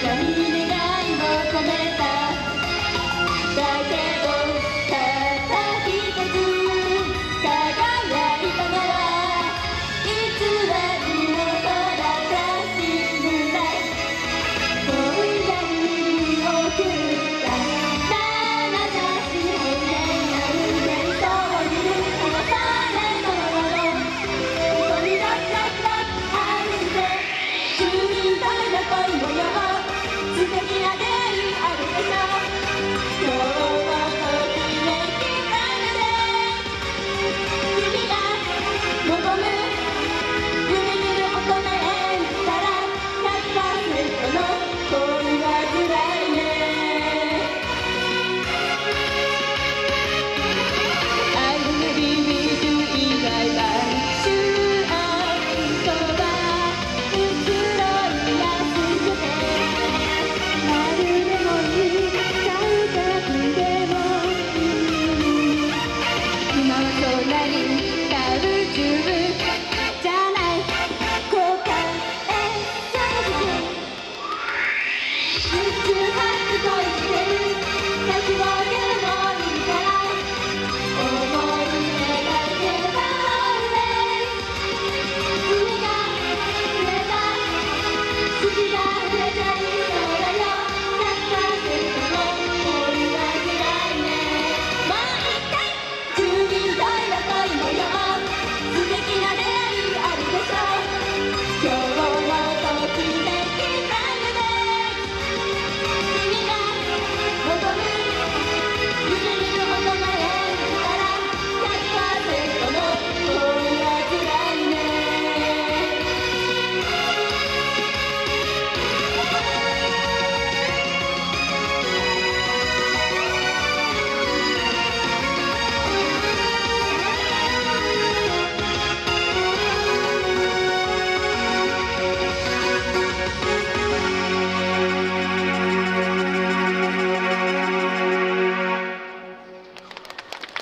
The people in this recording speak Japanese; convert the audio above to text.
こに願